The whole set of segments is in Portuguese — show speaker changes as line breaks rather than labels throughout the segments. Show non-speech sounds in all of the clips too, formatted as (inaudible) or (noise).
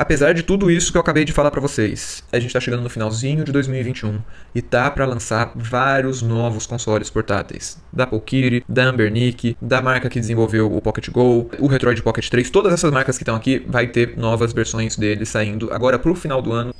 Apesar de tudo isso que eu acabei de falar para vocês, a gente tá chegando no finalzinho de 2021 e tá para lançar vários novos consoles portáteis. Da Pokiri, da Ambernic, da marca que desenvolveu o Pocket Go, o Retroid Pocket 3, todas essas marcas que estão aqui vai ter novas versões deles saindo agora pro final do ano.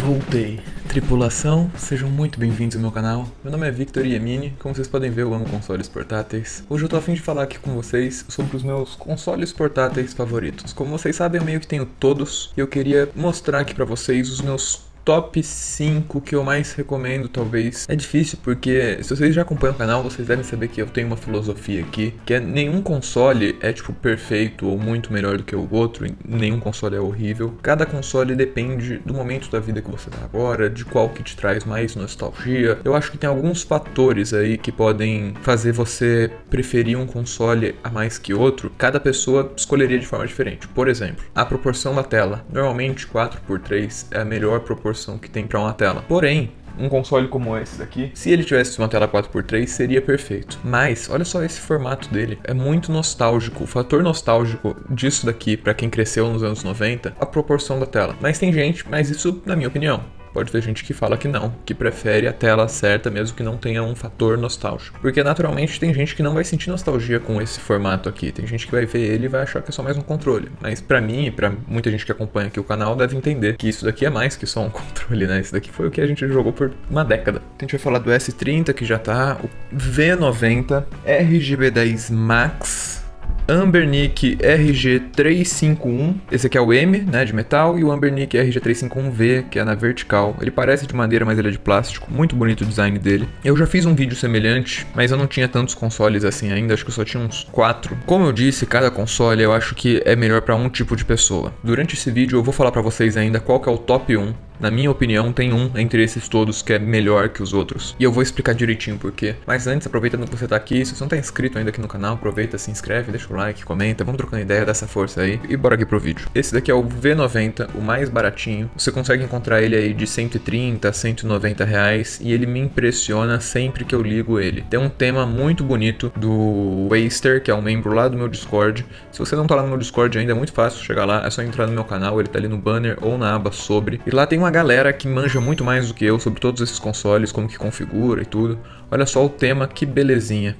Voltei. Tripulação, sejam muito bem-vindos ao meu canal. Meu nome é Victor Yemini, como vocês podem ver eu amo consoles portáteis. Hoje eu tô a fim de falar aqui com vocês sobre os meus consoles portáteis favoritos. Como vocês sabem, eu meio que tenho todos, e eu queria mostrar aqui pra vocês os meus top 5 que eu mais recomendo, talvez. É difícil porque se vocês já acompanham o canal, vocês devem saber que eu tenho uma filosofia aqui, que é nenhum console é tipo perfeito ou muito melhor do que o outro, nenhum console é horrível. Cada console depende do momento da vida que você tá agora, de qual que te traz mais nostalgia. Eu acho que tem alguns fatores aí que podem fazer você preferir um console a mais que outro. Cada pessoa escolheria de forma diferente. Por exemplo, a proporção da tela. Normalmente 4x3 é a melhor proporção proporção que tem para uma tela. Porém, um console como esse daqui, se ele tivesse uma tela 4x3, seria perfeito. Mas, olha só esse formato dele, é muito nostálgico. O fator nostálgico disso daqui, para quem cresceu nos anos 90, a proporção da tela. Mas tem gente, mas isso na minha opinião, Pode ter gente que fala que não, que prefere a tela certa mesmo que não tenha um fator nostálgico. Porque naturalmente tem gente que não vai sentir nostalgia com esse formato aqui. Tem gente que vai ver ele e vai achar que é só mais um controle. Mas para mim e para muita gente que acompanha aqui o canal deve entender que isso daqui é mais que só um (laughs) controle, né? Isso daqui foi o que a gente jogou por uma década. A gente vai falar do S30 que já tá, o V90, RGB10 Max Ambernic RG351, esse aqui é o M, né, de metal, e o Ambernic RG351V, que é na vertical. Ele parece de madeira, mas ele é de plástico, muito bonito o design dele. Eu já fiz um vídeo semelhante, mas eu não tinha tantos consoles assim ainda, acho que eu só tinha uns 4. Como eu disse, cada console eu acho que é melhor para um tipo de pessoa. Durante esse vídeo eu vou falar para vocês ainda qual que é o top 1 na minha opinião, tem um entre esses todos que é melhor que os outros. E eu vou explicar direitinho por quê. Mas antes, aproveitando que você tá aqui, se você não tá inscrito ainda aqui no canal, aproveita, se inscreve, deixa o like, comenta, vamos trocando ideia dessa força aí. E bora aqui pro vídeo. Esse daqui é o V90, o mais baratinho. Você consegue encontrar ele aí de 130 a 190 reais e ele me impressiona sempre que eu ligo ele. Tem um tema muito bonito do Waster, que é um membro lá do meu Discord. Se você não tá lá no meu Discord ainda, é muito fácil chegar lá, é só entrar no meu canal, ele tá ali no banner ou na aba sobre. E lá tem uma galera que manja muito mais do que eu sobre todos esses consoles, como que configura e tudo. Olha só o tema, que belezinha.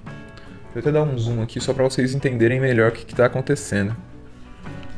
Vou até dar um zoom aqui só para vocês entenderem melhor o que está acontecendo.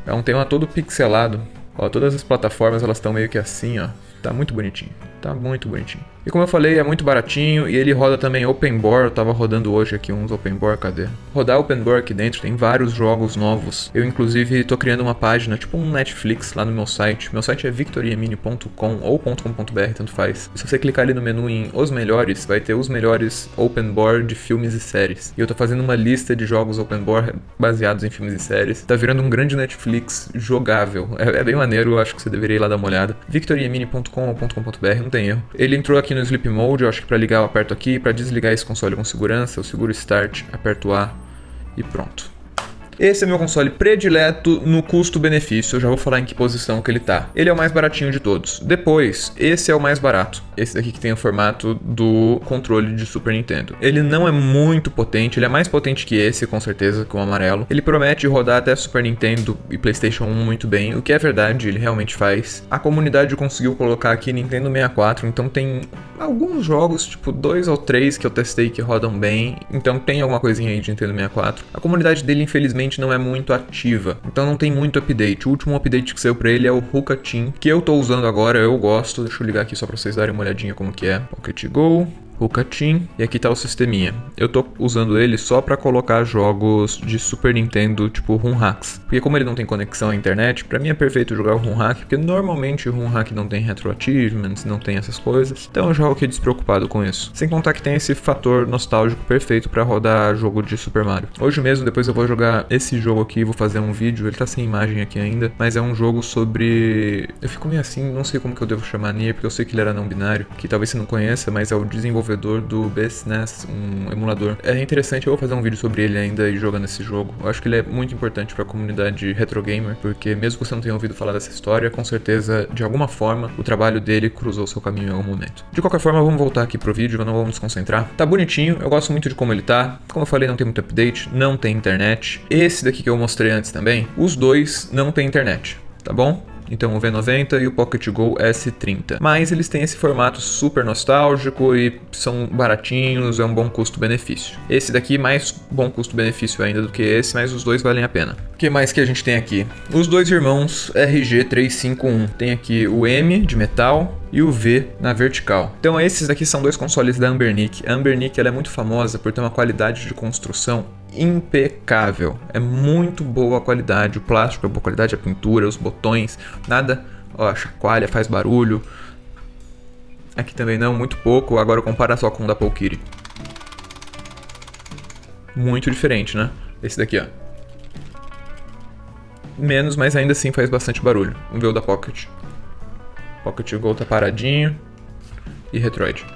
É um tema todo pixelado. Ó, todas as plataformas elas estão meio que assim, ó. Tá muito bonitinho. Tá muito bonitinho. E como eu falei, é muito baratinho e ele roda também open bore. Eu tava rodando hoje aqui uns open bore, cadê? Rodar open bore aqui dentro tem vários jogos novos. Eu inclusive tô criando uma página, tipo um Netflix lá no meu site. Meu site é victoriamini.com ou .com.br, tanto faz. E se você clicar ali no menu em os melhores, vai ter os melhores open bore de filmes e séries. E eu tô fazendo uma lista de jogos open bore baseados em filmes e séries. Tá virando um grande Netflix jogável. É, é bem maneiro, eu acho que você deveria ir lá dar uma olhada. victoriamini.com ou .com.br, não tem erro. Ele entrou aqui no Sleep Mode, eu acho que para ligar eu aperto aqui, para desligar esse console com segurança, eu seguro Start, aperto A e pronto. Esse é meu console predileto no custo-benefício, eu já vou falar em que posição que ele tá. Ele é o mais baratinho de todos. Depois, esse é o mais barato. Esse daqui que tem o formato do controle de Super Nintendo. Ele não é muito potente, ele é mais potente que esse, com certeza, que o amarelo. Ele promete rodar até Super Nintendo e PlayStation 1 muito bem, o que é verdade, ele realmente faz. A comunidade conseguiu colocar aqui Nintendo 64, então tem alguns jogos, tipo dois ou três que eu testei que rodam bem, então tem alguma coisinha aí de Nintendo 64. A comunidade dele, infelizmente, não é muito ativa, então não tem muito update. O último update que saiu para ele é o Hookah Team, que eu tô usando agora, eu gosto. Deixa eu ligar aqui só para vocês darem uma olhadinha como que é. Pocket Go, o Catim e aqui tá o sisteminha. Eu tô usando ele só para colocar jogos de Super Nintendo, tipo Run Hacks. Porque como ele não tem conexão à internet, para mim é perfeito jogar o Run Hack, porque normalmente o Run Hack não tem retro achievements, não tem essas coisas. Então eu jogo aqui despreocupado com isso. Sem contar que tem esse fator nostálgico perfeito para rodar jogo de Super Mario. Hoje mesmo, depois eu vou jogar esse jogo aqui, vou fazer um vídeo, ele tá sem imagem aqui ainda, mas é um jogo sobre... Eu fico meio assim, não sei como que eu devo chamar Nier, porque eu sei que ele era não binário, que talvez você não conheça, mas é o desenvolvedor desenvolvedor do BSNES, um emulador. É interessante, eu vou fazer um vídeo sobre ele ainda e jogando esse jogo. Eu acho que ele é muito importante para a comunidade retro gamer, porque mesmo que você não tenha ouvido falar dessa história, com certeza, de alguma forma, o trabalho dele cruzou seu caminho em algum momento. De qualquer forma, vamos voltar aqui pro vídeo, não vamos nos concentrar. Tá bonitinho, eu gosto muito de como ele tá. Como eu falei, não tem muito update, não tem internet. Esse daqui que eu mostrei antes também, os dois não tem internet. tá bom? Então o V90 e o Pocket Go S30. Mas eles têm esse formato super nostálgico e são baratinhos, é um bom custo-benefício. Esse daqui mais bom custo-benefício ainda do que esse, mas os dois valem a pena. O que mais que a gente tem aqui? Os dois irmãos RG351. Tem aqui o M de metal e o V na vertical. Então esses daqui são dois consoles da Ambernic. A Ambernic ela é muito famosa por ter uma qualidade de construção impecável. É muito boa a qualidade, o plástico é boa qualidade, a pintura, os botões, nada, ó, chacoalha, faz barulho. Aqui também não, muito pouco. Agora compara só com o da Polkiri. Muito diferente, né? Esse daqui, ó. Menos, mas ainda assim faz bastante barulho. Vamos ver o da Pocket. Pocket Go tá paradinho. E Retroid.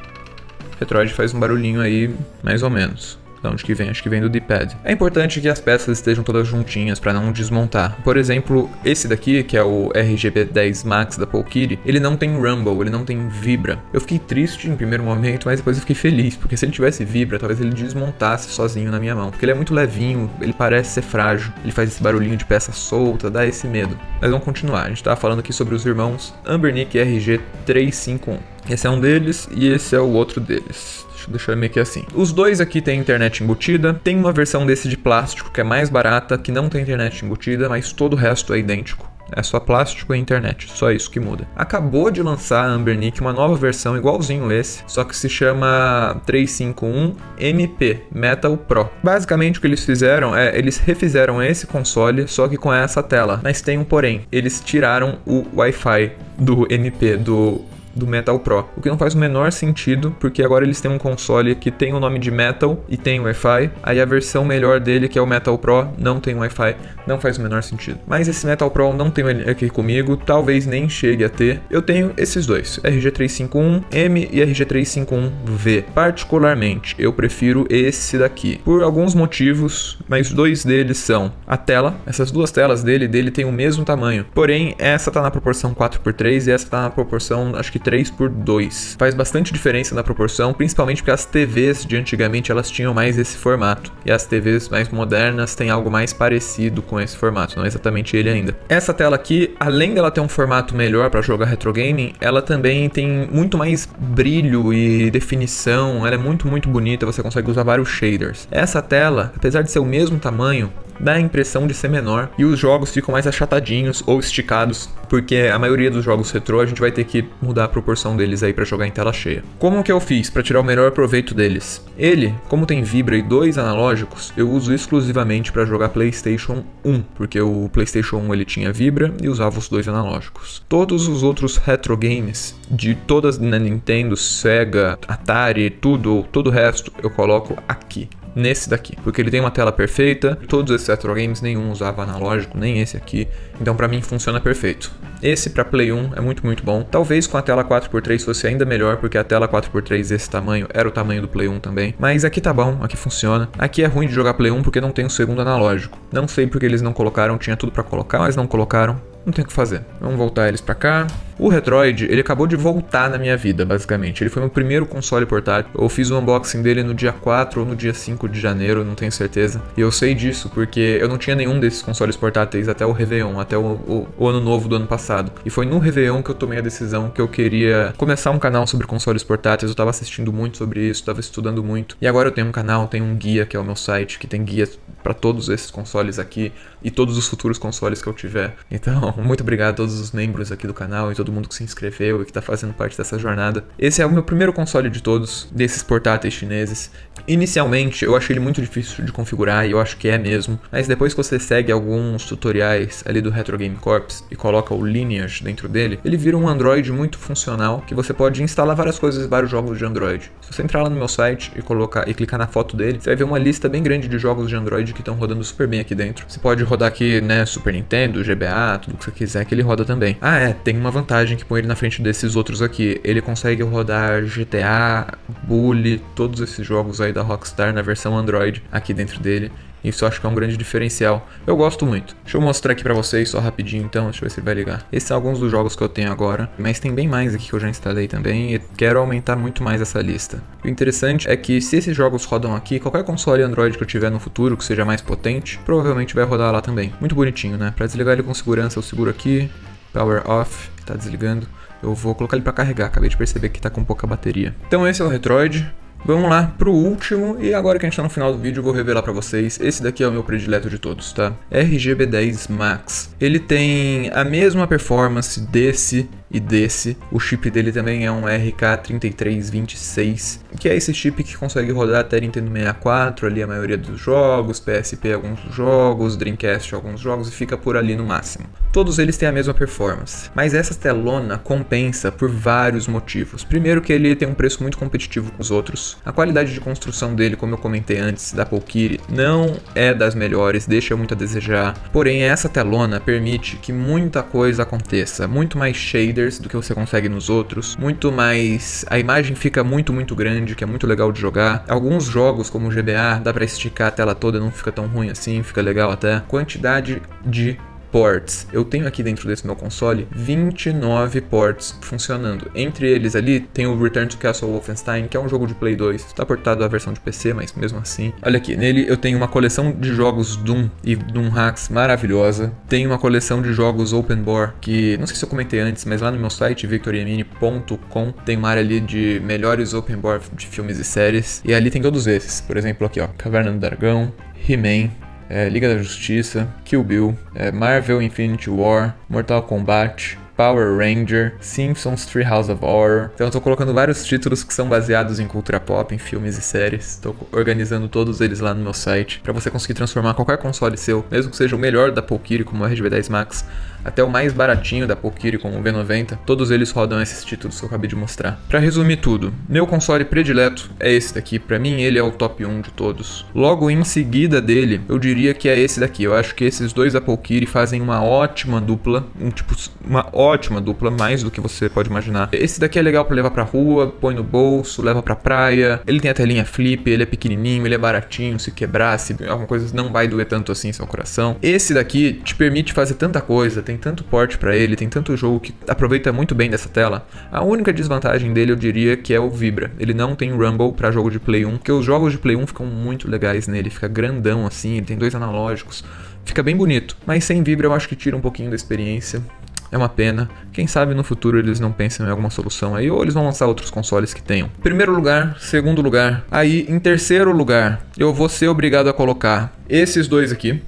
Retroid faz um barulhinho aí, mais ou menos. De onde que vem? Acho que vem do D-pad. É importante que as peças estejam todas juntinhas para não desmontar. Por exemplo, esse daqui, que é o RGB 10 Max da Polkiri, ele não tem rumble, ele não tem vibra. Eu fiquei triste em primeiro momento, mas depois eu fiquei feliz, porque se ele tivesse vibra, talvez ele desmontasse sozinho na minha mão. Porque ele é muito levinho, ele parece ser frágil, ele faz esse barulhinho de peça solta, dá esse medo. Mas vamos continuar, a gente tava falando aqui sobre os irmãos Ambernick RG 351. Esse é um deles e esse é o outro deles. Deixa eu meio que assim. Os dois aqui têm internet embutida. Tem uma versão desse de plástico que é mais barata, que não tem internet embutida, mas todo o resto é idêntico. É só plástico e internet, só isso que muda. Acabou de lançar a Ambernic uma nova versão igualzinho esse, só que se chama 351 MP Metal Pro. Basicamente o que eles fizeram é eles refizeram esse console só que com essa tela. Mas tem um porém, eles tiraram o Wi-Fi do MP do do Metal Pro. O que não faz o menor sentido, porque agora eles têm um console que tem o nome de Metal e tem Wi-Fi. Aí a versão melhor dele, que é o Metal Pro, não tem Wi-Fi. Não faz o menor sentido. Mas esse Metal Pro não tem aqui comigo, talvez nem chegue a ter. Eu tenho esses dois, RG351M e RG351V. Particularmente, eu prefiro esse daqui. Por alguns motivos, mas dois deles são a tela. Essas duas telas dele, dele tem o mesmo tamanho. Porém, essa tá na proporção 4x3 e essa tá na proporção, acho que 3 por 2. Faz bastante diferença na proporção, principalmente porque as TVs de antigamente elas tinham mais esse formato. E as TVs mais modernas têm algo mais parecido com esse formato, não é exatamente ele ainda. Essa tela aqui, além dela ter um formato melhor para jogar retro gaming, ela também tem muito mais brilho e definição, ela é muito muito bonita, você consegue usar vários shaders. Essa tela, apesar de ser o mesmo tamanho, dá a impressão de ser menor e os jogos ficam mais achatadinhos ou esticados, porque a maioria dos jogos retrô a gente vai ter que mudar a proporção deles aí para jogar em tela cheia. Como que eu fiz para tirar o melhor proveito deles? Ele, como tem vibra e dois analógicos, eu uso exclusivamente para jogar PlayStation 1, porque o PlayStation 1 ele tinha vibra e usava os dois analógicos. Todos os outros retro games de todas na Nintendo, Sega, Atari, tudo, todo o resto eu coloco aqui nesse daqui, porque ele tem uma tela perfeita. Todos esses retro games nenhum usava analógico, nem esse aqui. Então para mim funciona perfeito. Esse para Play 1 é muito muito bom. Talvez com a tela 4x3 fosse ainda melhor, porque a tela 4x3 desse tamanho era o tamanho do Play 1 também. Mas aqui tá bom, aqui funciona. Aqui é ruim de jogar Play 1 porque não tem o segundo analógico. Não sei porque eles não colocaram, tinha tudo para colocar, mas não colocaram não tem o que fazer. Vamos voltar eles para cá. O Retroid, ele acabou de voltar na minha vida, basicamente. Ele foi meu primeiro console portátil. Eu fiz o unboxing dele no dia 4 ou no dia 5 de janeiro, não tenho certeza. E eu sei disso porque eu não tinha nenhum desses consoles portáteis até o Réveillon, até o, o, o ano novo do ano passado. E foi no Réveillon que eu tomei a decisão que eu queria começar um canal sobre consoles portáteis. Eu tava assistindo muito sobre isso, tava estudando muito. E agora eu tenho um canal, tenho um guia que é o meu site, que tem guias para todos esses consoles aqui e todos os futuros consoles que eu tiver. Então, (laughs) muito obrigado a todos os membros aqui do canal e todo mundo que se inscreveu e que está fazendo parte dessa jornada. Esse é o meu primeiro console de todos, desses portáteis chineses. Inicialmente, eu achei ele muito difícil de configurar e eu acho que é mesmo, mas depois que você segue alguns tutoriais ali do Retro Game Corps e coloca o Lineage dentro dele, ele vira um Android muito funcional que você pode instalar várias coisas e vários jogos de Android. Se você entrar lá no meu site e colocar e clicar na foto dele, você vai ver uma lista bem grande de jogos de Android que estão rodando super bem aqui dentro. Você pode rodar aqui, né, Super Nintendo, GBA, tudo que você quiser que ele roda também. Ah, é, tem uma vantagem que põe ele na frente desses outros aqui. Ele consegue rodar GTA, Bully, todos esses jogos aí da Rockstar na versão Android aqui dentro dele. Isso eu acho que é um grande diferencial. Eu gosto muito. Deixa eu mostrar aqui pra vocês só rapidinho então, deixa eu ver se ele vai ligar. Esses são alguns dos jogos que eu tenho agora, mas tem bem mais aqui que eu já instalei também e quero aumentar muito mais essa lista. O interessante é que se esses jogos rodam aqui, qualquer console Android que eu tiver no futuro que seja mais potente, provavelmente vai rodar lá também. Muito bonitinho, né? Pra desligar ele com segurança eu seguro aqui, power off, tá desligando. Eu vou colocar ele para carregar, acabei de perceber que tá com pouca bateria. Então esse é o Retroid. Vamos lá pro último, e agora que a gente tá no final do vídeo, eu vou revelar para vocês. Esse daqui é o meu predileto de todos, tá? RGB10 Max. Ele tem a mesma performance desse e desse. O chip dele também é um RK3326, que é esse chip que consegue rodar até Nintendo 64, ali a maioria dos jogos, PSP alguns jogos, Dreamcast alguns jogos e fica por ali no máximo. Todos eles têm a mesma performance, mas essa telona compensa por vários motivos. Primeiro que ele tem um preço muito competitivo com os outros. A qualidade de construção dele, como eu comentei antes, da Polkiri, não é das melhores, deixa muito a desejar. Porém, essa telona permite que muita coisa aconteça, muito mais shade do que você consegue nos outros, muito mais. A imagem fica muito, muito grande, que é muito legal de jogar. Alguns jogos, como o GBA, dá pra esticar a tela toda, não fica tão ruim assim, fica legal até. Quantidade de ports. Eu tenho aqui dentro desse meu console 29 ports funcionando. Entre eles ali tem o Return to Castle Wolfenstein, que é um jogo de Play 2. Está portado à versão de PC, mas mesmo assim. Olha aqui, nele eu tenho uma coleção de jogos Doom e Doom Hacks maravilhosa. Tenho uma coleção de jogos Open Board, que não sei se eu comentei antes, mas lá no meu site victoriamini.com tem uma área ali de melhores Open Board de filmes e séries. E ali tem todos esses. Por exemplo, aqui ó, Caverna do Dragão, He-Man, é, Liga da Justiça, Kill Bill, é, Marvel Infinity War, Mortal Kombat, Power Ranger, Simpsons Treehouse of Horror. Então eu tô colocando vários títulos que são baseados em cultura pop, em filmes e séries. Tô organizando todos eles lá no meu site para você conseguir transformar qualquer console seu, mesmo que seja o melhor da Pokiri como o RGB10 Max, até o mais baratinho da Pokiri como o V90, todos eles rodam esses títulos que eu acabei de mostrar. Para resumir tudo, meu console predileto é esse daqui, para mim ele é o top 1 de todos. Logo em seguida dele, eu diria que é esse daqui. Eu acho que esses dois da Pokiri fazem uma ótima dupla, um tipo uma ótima dupla, mais do que você pode imaginar. Esse daqui é legal para levar pra rua, põe no bolso, leva pra praia. Ele tem a telinha flip, ele é pequenininho, ele é baratinho, se quebrar, se alguma coisa não vai doer tanto assim seu coração. Esse daqui te permite fazer tanta coisa, tem tanto porte para ele, tem tanto jogo que aproveita muito bem dessa tela. A única desvantagem dele eu diria que é o Vibra. Ele não tem Rumble para jogo de Play 1, porque os jogos de Play 1 ficam muito legais nele, fica grandão assim, ele tem dois analógicos. Fica bem bonito, mas sem Vibra eu acho que tira um pouquinho da experiência. É uma pena. Quem sabe no futuro eles não pensam em alguma solução aí, ou eles vão lançar outros consoles que tenham. Primeiro lugar, segundo lugar. Aí, em terceiro lugar, eu vou ser obrigado a colocar esses dois aqui.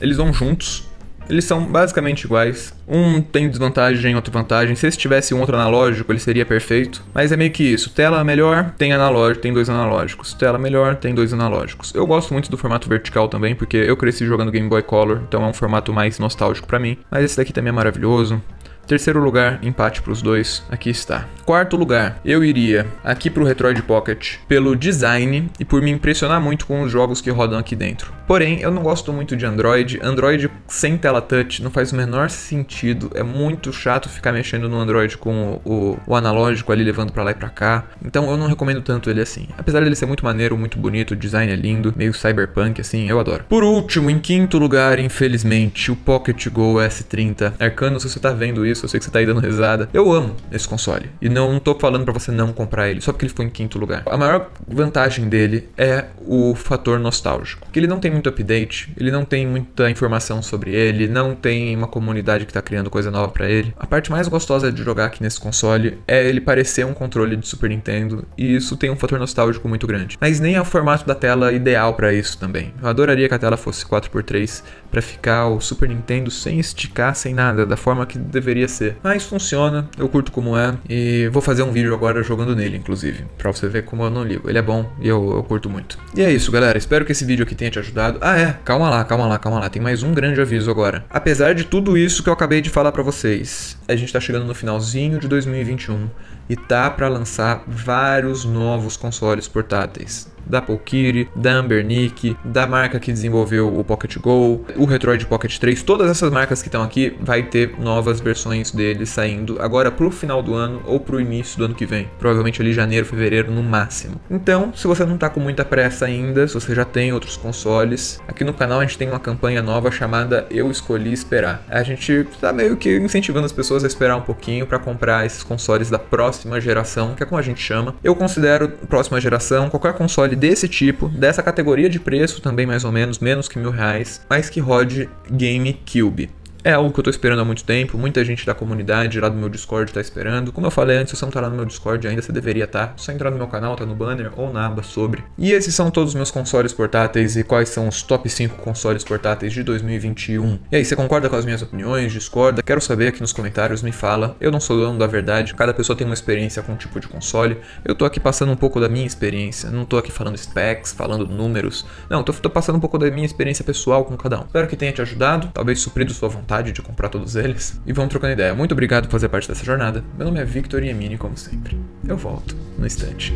Eles vão juntos. Eles são basicamente iguais. Um tem desvantagem, outro vantagem. Se esse tivesse um outro analógico, ele seria perfeito. Mas é meio que isso. Tela melhor, tem analógico, tem dois analógicos. Tela melhor, tem dois analógicos. Eu gosto muito do formato vertical também, porque eu cresci jogando Game Boy Color, então é um formato mais nostálgico para mim. Mas esse daqui também é maravilhoso. Terceiro lugar, empate para os dois. Aqui está. Quarto lugar, eu iria aqui para o Retroid Pocket pelo design e por me impressionar muito com os jogos que rodam aqui dentro. Porém, eu não gosto muito de Android. Android sem tela touch não faz o menor sentido. É muito chato ficar mexendo no Android com o, o, o analógico ali levando para lá e para cá. Então eu não recomendo tanto ele assim. Apesar dele ser muito maneiro, muito bonito, o design é lindo, meio cyberpunk assim, eu adoro. Por último, em quinto lugar, infelizmente, o Pocket Go S30. Arcano, se você tá vendo isso isso, eu sei que você tá aí dando risada. Eu amo esse console. E não, tô falando para você não comprar ele, só porque ele ficou em quinto lugar. A maior vantagem dele é o fator nostálgico. Que ele não tem muito update, ele não tem muita informação sobre ele, não tem uma comunidade que tá criando coisa nova para ele. A parte mais gostosa de jogar aqui nesse console é ele parecer um controle de Super Nintendo, e isso tem um fator nostálgico muito grande. Mas nem é o formato da tela ideal para isso também. Eu adoraria que a tela fosse 4x3 para ficar o Super Nintendo sem esticar, sem nada, da forma que deveria deveria ser. Mas funciona, eu curto como é. E vou fazer um vídeo agora jogando nele, inclusive. Pra você ver como eu não ligo. Ele é bom e eu, eu curto muito. E é isso, galera. Espero que esse vídeo aqui tenha te ajudado. Ah, é. Calma lá, calma lá, calma lá. Tem mais um grande aviso agora. Apesar de tudo isso que eu acabei de falar pra vocês, a gente tá chegando no finalzinho de 2021 e tá para lançar vários novos consoles portáteis da Pokiri, da Ambernic, da marca que desenvolveu o Pocket Go, o Retroid Pocket 3, todas essas marcas que estão aqui vai ter novas versões deles saindo agora pro final do ano ou pro início do ano que vem. Provavelmente ali janeiro, fevereiro no máximo. Então, se você não tá com muita pressa ainda, se você já tem outros consoles, aqui no canal a gente tem uma campanha nova chamada Eu Escolhi Esperar. A gente tá meio que incentivando as pessoas a esperar um pouquinho para comprar esses consoles da próxima geração, que é como a gente chama. Eu considero próxima geração qualquer console desse tipo, dessa categoria de preço também mais ou menos, menos que mil reais, mas que rode GameCube. É algo que eu tô esperando há muito tempo, muita gente da comunidade lá do meu Discord tá esperando. Como eu falei antes, se você não tá lá no meu Discord ainda, você deveria estar. Tá. Só entrar no meu canal, tá no banner ou na aba sobre. E esses são todos os meus consoles portáteis e quais são os top 5 consoles portáteis de 2021. E aí, você concorda com as minhas opiniões? Discorda? Quero saber aqui nos comentários, me fala. Eu não sou dono da verdade, cada pessoa tem uma experiência com um tipo de console. Eu tô aqui passando um pouco da minha experiência, não tô aqui falando specs, falando números. Não, tô, tô passando um pouco da minha experiência pessoal com cada um. Espero que tenha te ajudado, talvez suprido sua vontade vontade de comprar todos eles. E vamos trocando ideia. Muito obrigado por fazer parte dessa jornada. Meu nome é Victor Yemini, como sempre. Eu volto no instante.